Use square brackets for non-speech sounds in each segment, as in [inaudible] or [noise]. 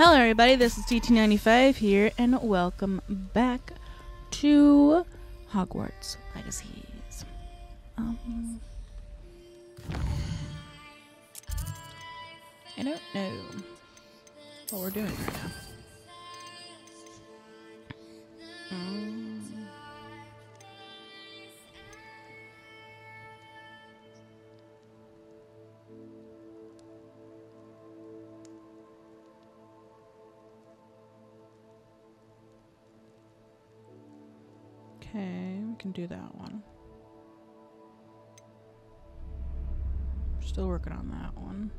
Hello, everybody. This is TT95 here, and welcome back to Hogwarts Legacies. Um, I don't know what we're doing right now. Um, can do that one. Still working on that one.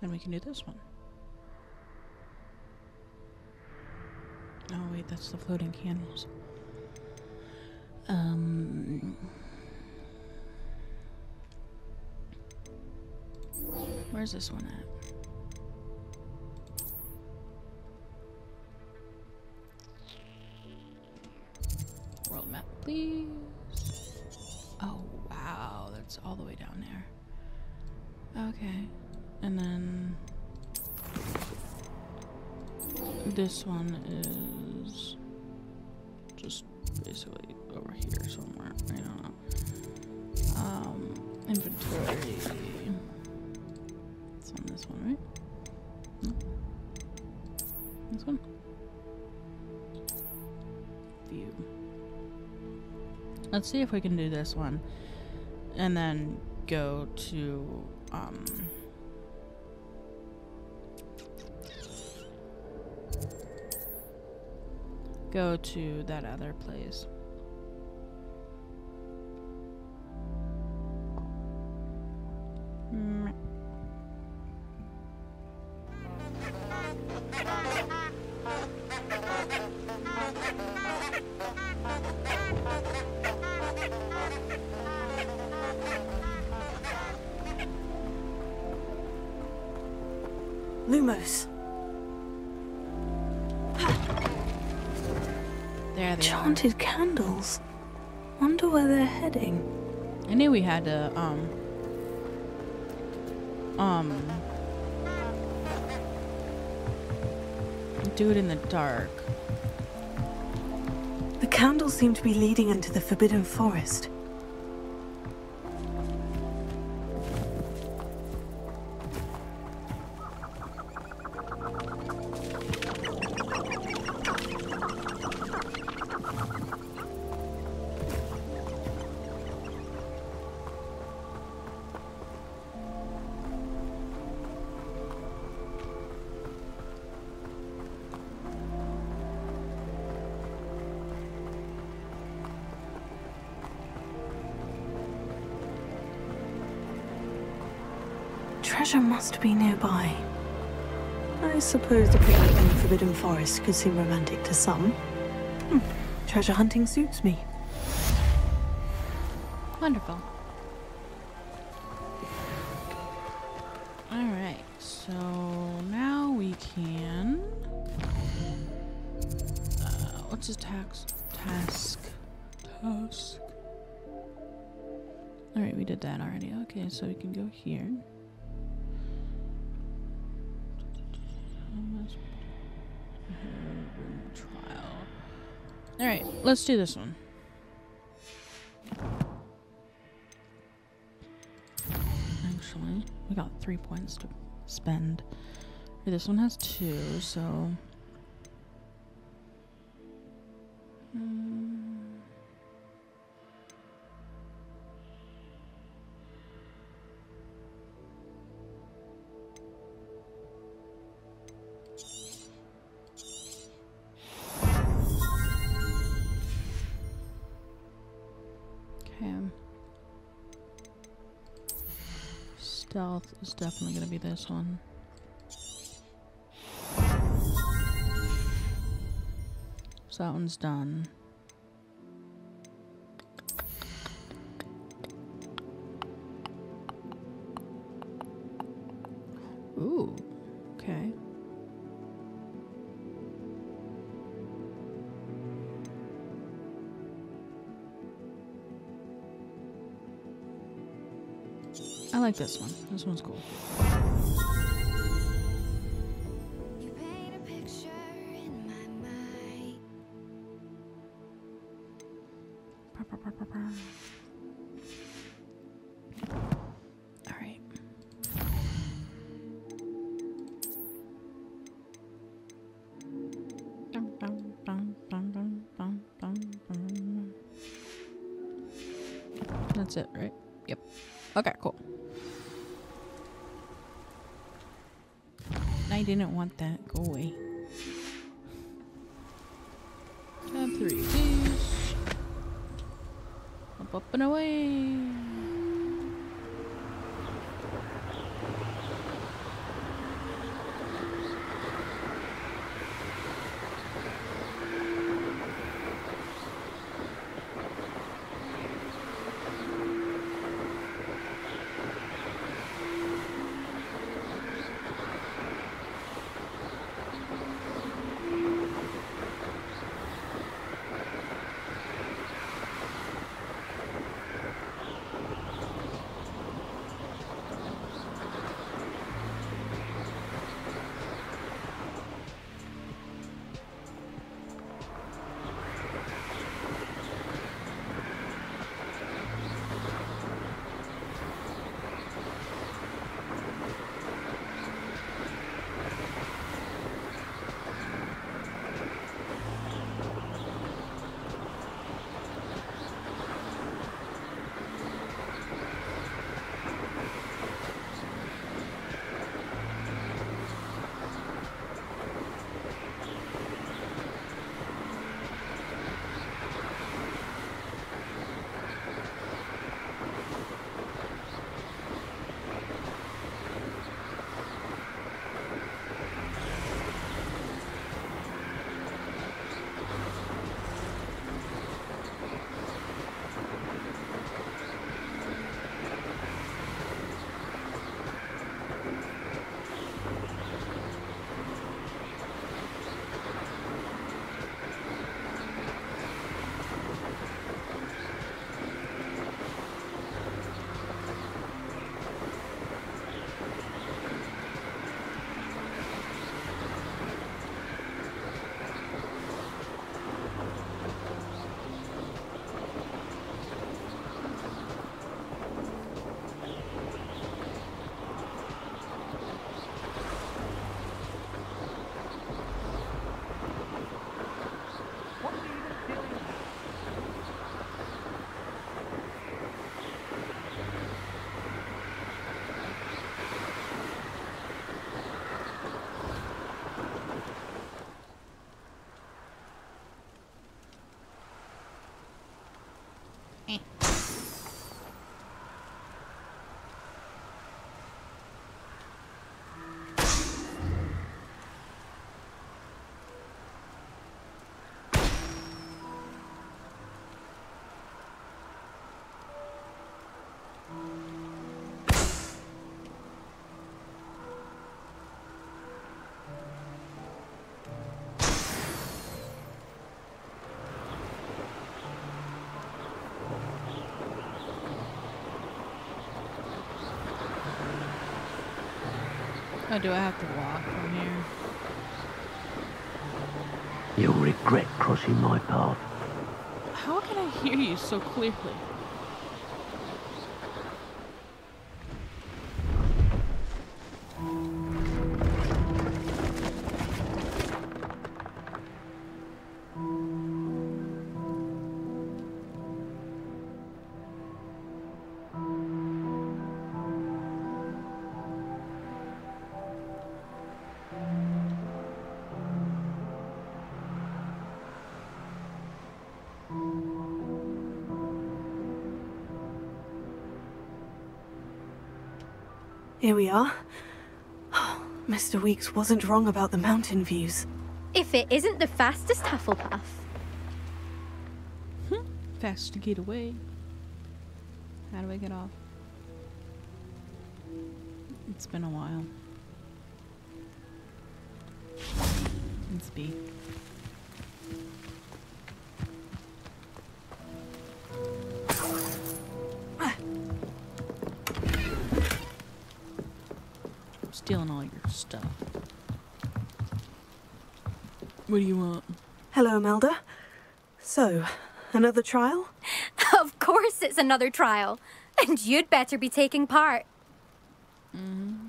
And we can do this one. Oh wait, that's the floating candles. Um Where's this one at? Please. Oh, wow. That's all the way down there. Okay. And then this one is just basically over here somewhere. I don't know. Um, inventory. It's on this one, right? This one? Let's see if we can do this one. And then go to, um... Go to that other place. Lumos. There they Enchanted candles. Wonder where they're heading. I knew we had to, um... Um... Do it in the dark. The candles seem to be leading into the Forbidden Forest. Treasure must be nearby. I suppose the picnic in the Forbidden Forest could seem romantic to some. Hmm. Treasure hunting suits me. Wonderful. Alright, so now we can. Uh, what's his tax? Task. Task. Alright, we did that already. Okay, so we can go here. Let's do this one. Actually, we got three points to spend. This one has two, so. Hmm. Stealth is definitely going to be this one. So that one's done. like this one. This one's cool. Alright. That's it, right? Yep. Okay, cool. I didn't want that. Go away. Tab three, please. Up, up, and away. Oh, do I have to walk from here? You'll regret crossing my path. How can I hear you so clearly? Here we are. Mr. Weekes wasn't wrong about the mountain views. If it isn't the fastest Hufflepuff. Hmm. Fast to get away. How do I get off? It's been a while. Let's be. Stuff. What do you want? Hello, Imelda. So, another trial? [laughs] Of course it's another trial. And you'd better be taking part. Mm-hmm.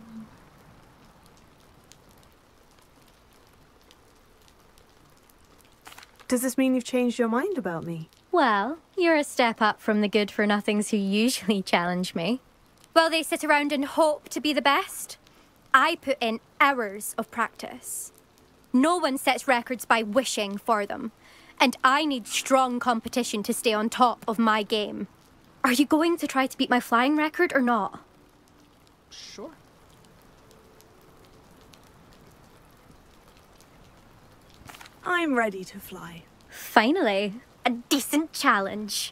Does this mean you've changed your mind about me? Well, you're a step up from the good for nothings who usually [laughs] challenge me. While they sit around and hope to be the best, I put in hours of practice. No one sets records by wishing for them, and I need strong competition to stay on top of my game. Are you going to try to beat my flying record or not? Sure. I'm ready to fly. Finally, a decent challenge.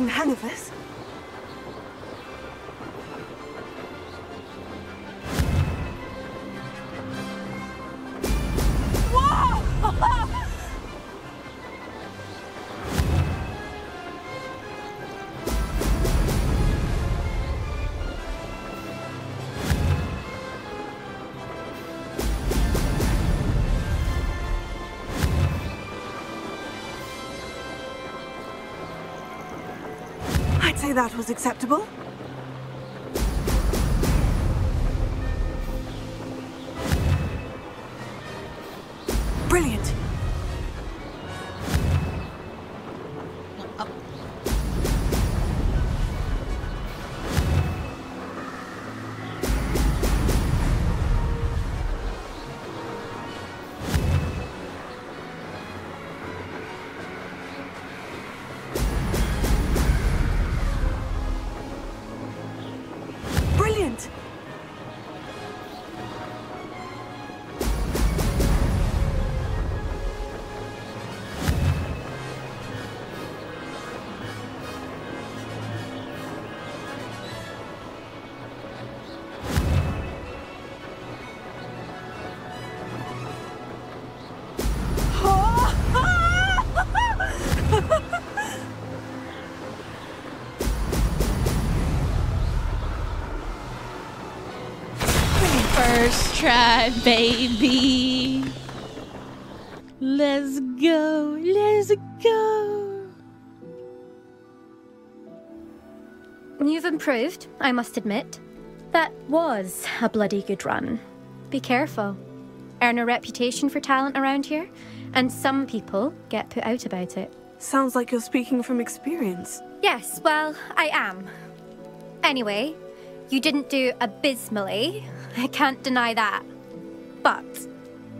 Getting hang of this. Say that was acceptable. Brilliant. Brilliant. Try, baby. Let's go. Let's go. You've improved, I must admit. That was a bloody good run. Be careful. Earn a reputation for talent around here, and some people get put out about it. Sounds like you're speaking from experience. Yes, well, I am. Anyway, you didn't do abysmally. I can't deny that. But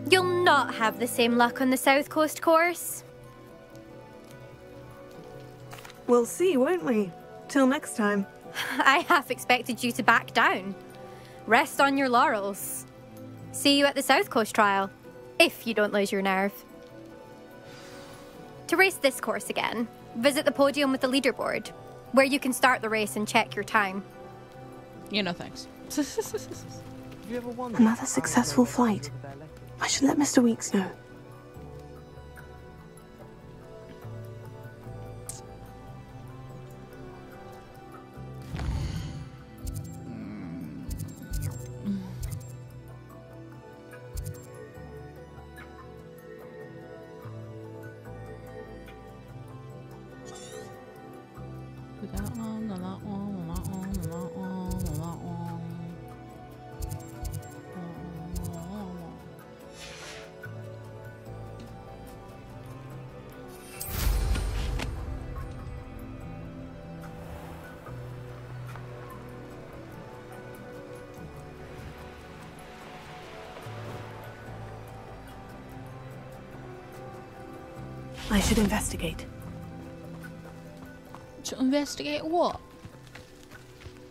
you'll not have the same luck on the South Coast course. We'll see, won't we? Till next time. [laughs] I half expected you to back down. Rest on your laurels. See you at the South Coast trial, if you don't lose your nerve. To race this course again, visit the podium with the leaderboard, where you can start the race and check your time. You know, thanks. [laughs] Another successful flight. I should let Mr. Weekes know. Should investigate. To investigate what?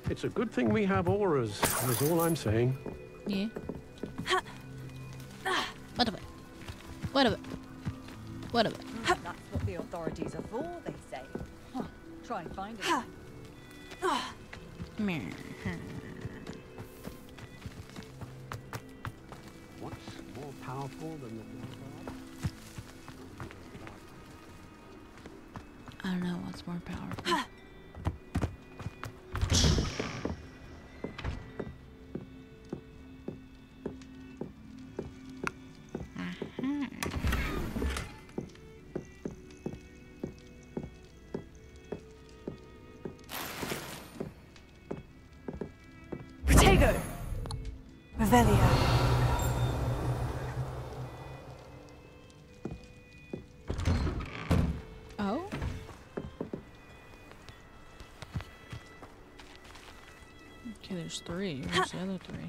It's a good thing we have Aurors, is all I'm saying. Yeah. What of it? What of it? What of it? That's what the authorities are for, they say. Huh. Try and find it. Ah! What's more powerful than the I don't know what's more powerful. There's three. Where's the other three?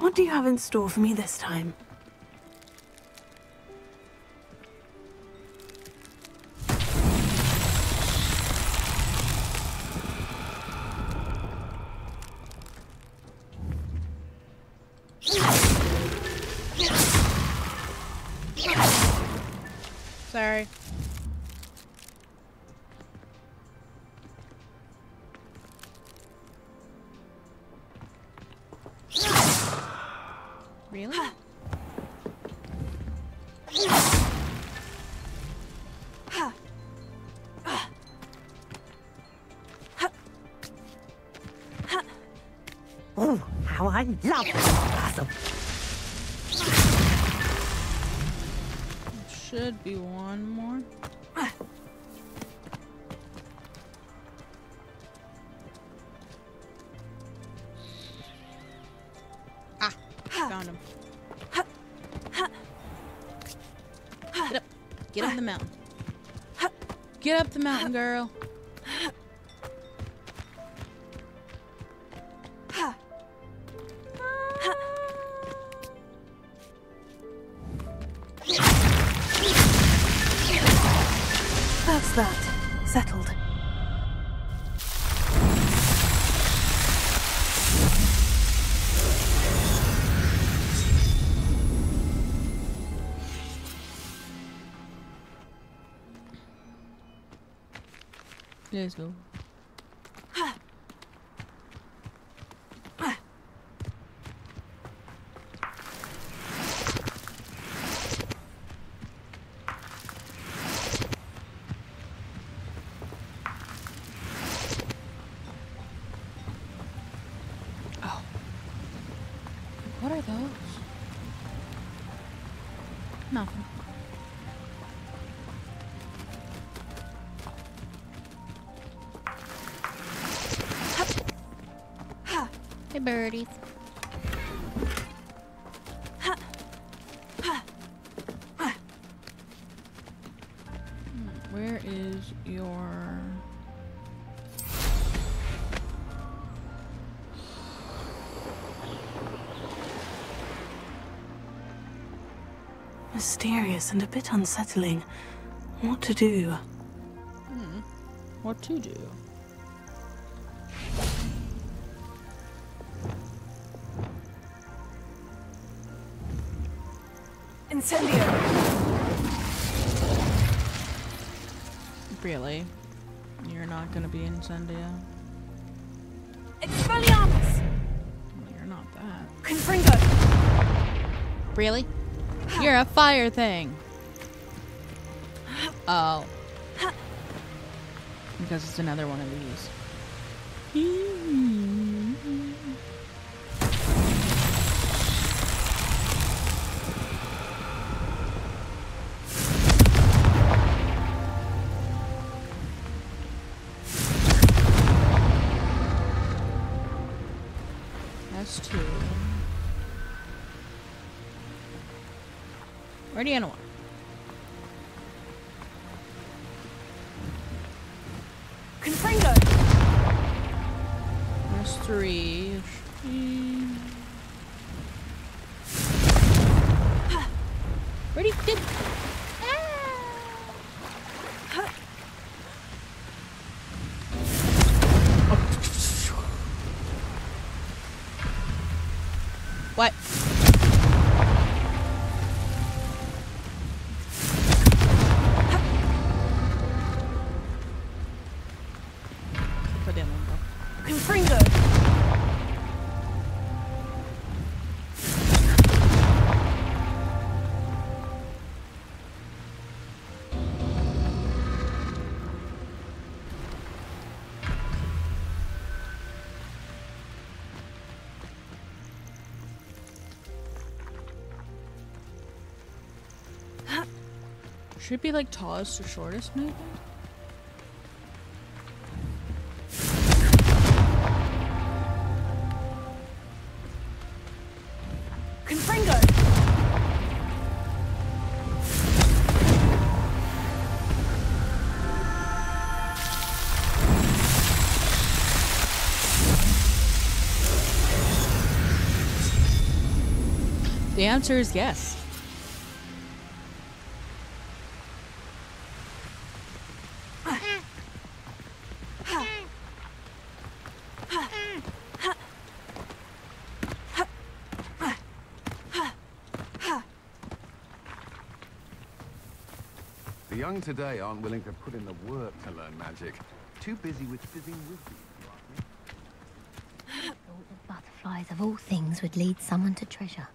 What do you have in store for me this time? I love. Should be one more. Ah, found him. Get up. Get up the mountain. Get up the mountain, girl. Let's go. Oh. What are those? Nothing. Birdies. Where is your... Mysterious and a bit unsettling. What to do? Hmm. What to do? Incendio! Really? You're not gonna be Incendio? Expelliarmus! You're not that. Confringo! Really? You're a fire thing. Oh. Because it's another one of these. You want? Confringo! There's three. Where'd did? What? Should be like tallest or shortest, maybe? The answer is yes. The young today aren't willing to put in the work to learn magic. Too busy with fizzing if you ask me. That butterflies of all things would lead someone to treasure.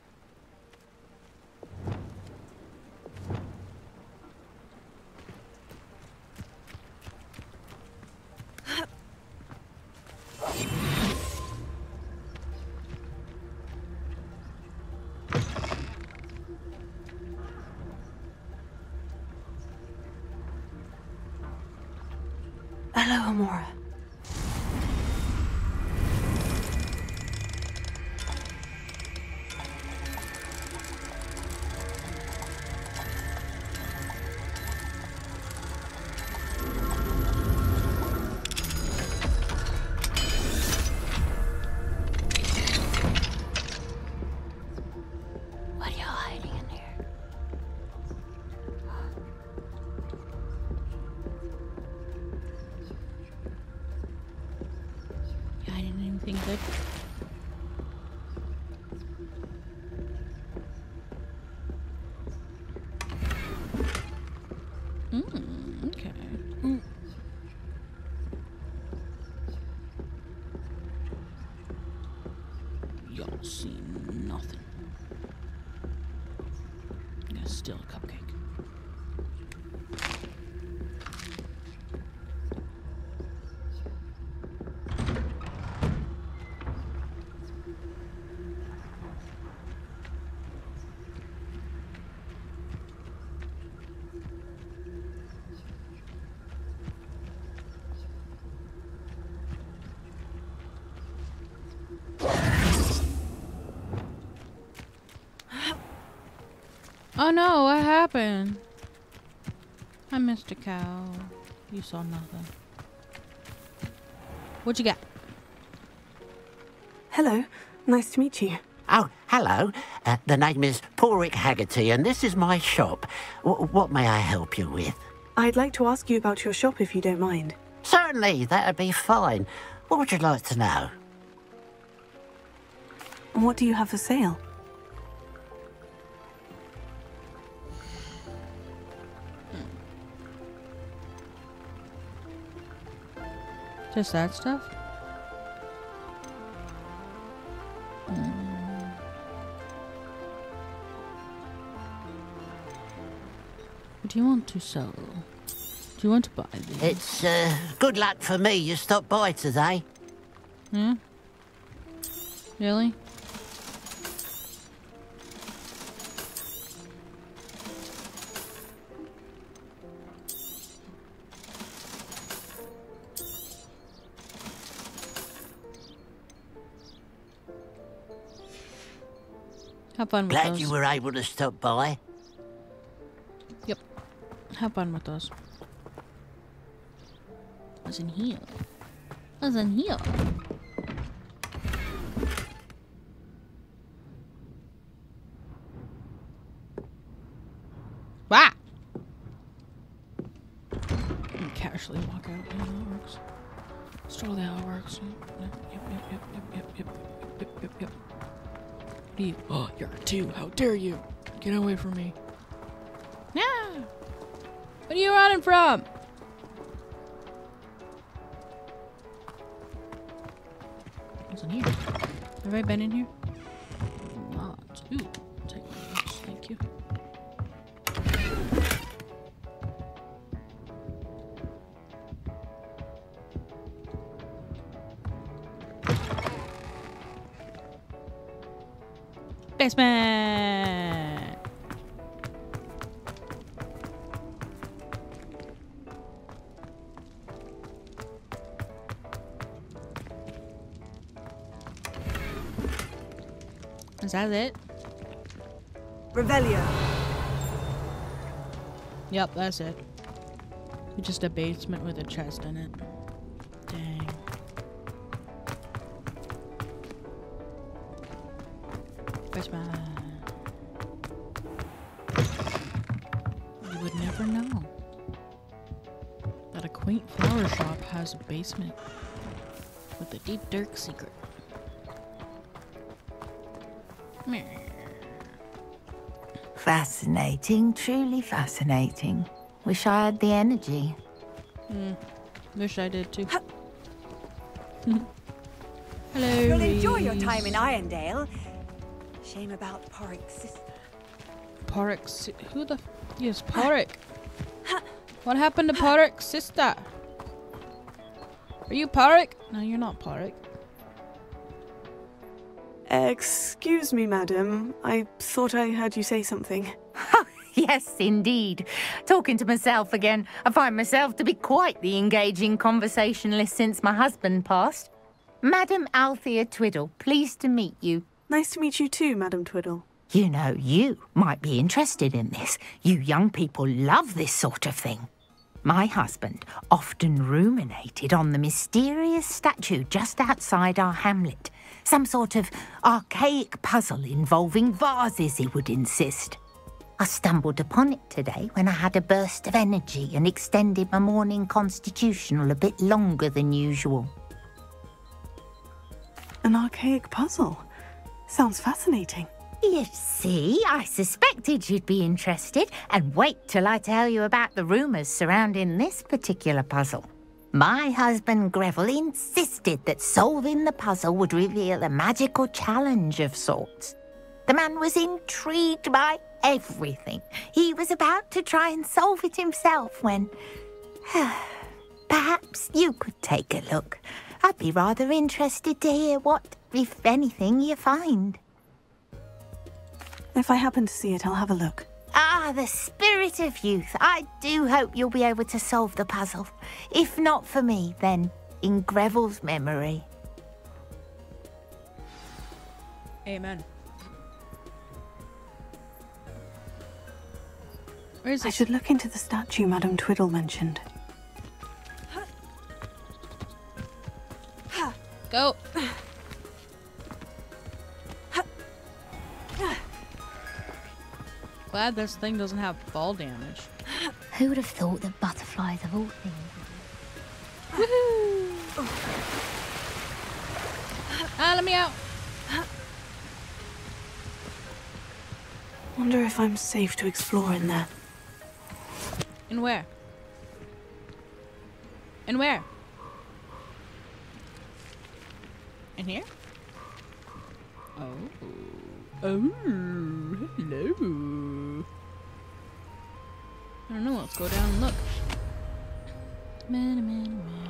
Oh no, what happened? I missed a cow. You saw nothing. What you got? Hello. Nice to meet you. Oh, hello. Uh, the name is Porrick Haggerty, and this is my shop. W- what may I help you with? I'd like to ask you about your shop if you don't mind. Certainly, that'd be fine. What would you like to know? What do you have for sale? Just that stuff? Mm. What do you want to sell? Do you want to buy these? It's uh, good luck for me you stopped by today. Yeah? Really? Have fun with Glad those. you were able to stop by. Yep. Have fun with those. What's in here? What's in here? Get away from me. Yeah. What are you running from? What's in here? Have I been in here? Not. Ooh, take one of those. Thank you. Basement. Is that it? Revelio. Yep, that's it. Just a basement with a chest in it. Dang. Basement. You would never know that a quaint flower shop has a basement with a deep dark secret. Fascinating, truly fascinating. Wish I had the energy. Hmm, wish I did too. [laughs] Hello. You'll enjoy your time in Irondale. Shame about Porrick's sister. Porrick, who the? F- yes, Porrick. What happened to Porrick's sister? Are you Porrick? No, you're not Porrick. Excuse me, madam. I thought I heard you say something. [laughs] Yes, indeed. Talking to myself again. I find myself to be quite the engaging conversationalist since my husband passed. Madam Althea Twiddle, pleased to meet you. Nice to meet you too, Madam Twiddle. You know, you might be interested in this. You young people love this sort of thing. My husband often ruminated on the mysterious statue just outside our hamlet. Some sort of archaic puzzle involving vases, he would insist. I stumbled upon it today when I had a burst of energy and extended my morning constitutional a bit longer than usual. An archaic puzzle. Sounds fascinating. You see, I suspected you'd be interested, and wait till I tell you about the rumours surrounding this particular puzzle. My husband Greville insisted that solving the puzzle would reveal a magical challenge of sorts. The man was intrigued by everything. He was about to try and solve it himself when. [sighs] Perhaps you could take a look. I'd be rather interested to hear what, if anything, you find. If I happen to see it, I'll have a look. Ah, the spirit of youth. I do hope you'll be able to solve the puzzle. If not for me, then in Greville's memory. Amen. Where is it? I should look into the statue Madam Twiddle mentioned. Go. Glad this thing doesn't have fall damage. [laughs] Who would have thought that butterflies of all things? Ah, let me out. Wonder if I'm safe to explore in there. In where? In where? In here? Oh. Oh, hello. I don't know. Let's go down and look. Man, man, man.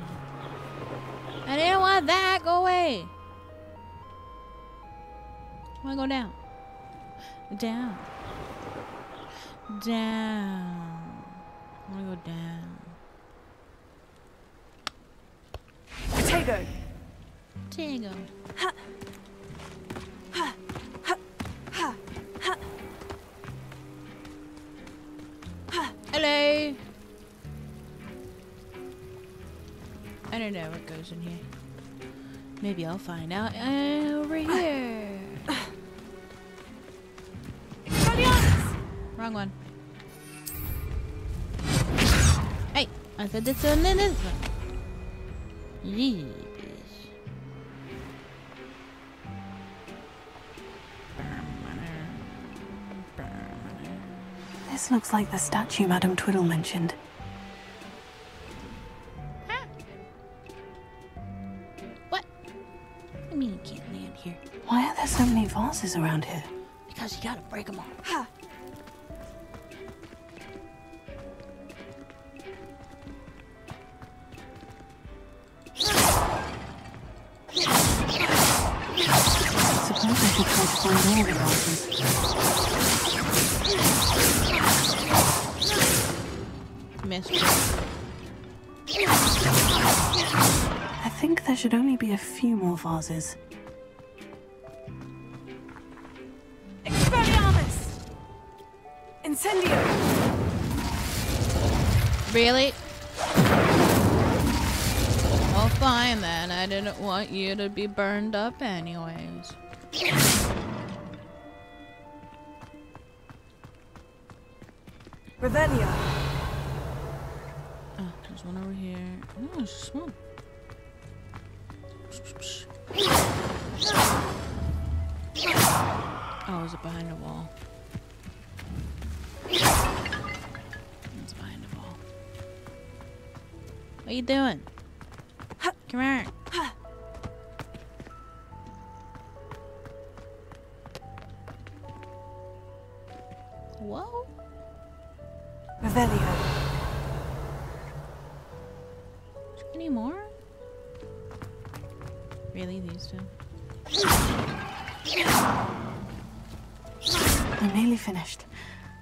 I didn't want that. Go away. I want to go down. Down. Down. I want to go down. Potato! Tango. Hello. I don't know what goes in here. Maybe I'll find out uh, over here. Wrong one. Hey, I said this one, this one. Yeah. This looks like the statue Madame Twiddle mentioned. What? I mean, you can't land here Why are there so many vases around here? because you gotta break them all. Suppose few more vases. Expelliarmus! Incendio! Really? Well, fine then. I didn't want you to be burned up anyways. Revelio! Oh, there's one over here. Oh, there's just one. Oh, is it behind a wall? It's behind a wall. What are you doing? Come here.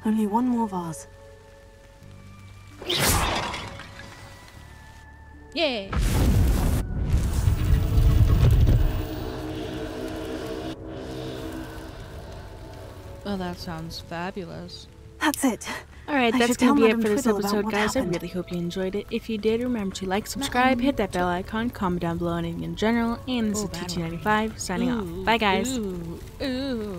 Only one more vase. Yay! Oh, that sounds fabulous. That's it. Alright, I that's gonna tell be it for this Twiddle episode, what guys. I really hope you enjoyed it. If you did, remember to like, subscribe, hit that bell icon, comment down below anything in general, and this Oh, is bad TT95 signing off. Bye, guys. Ooh, ooh.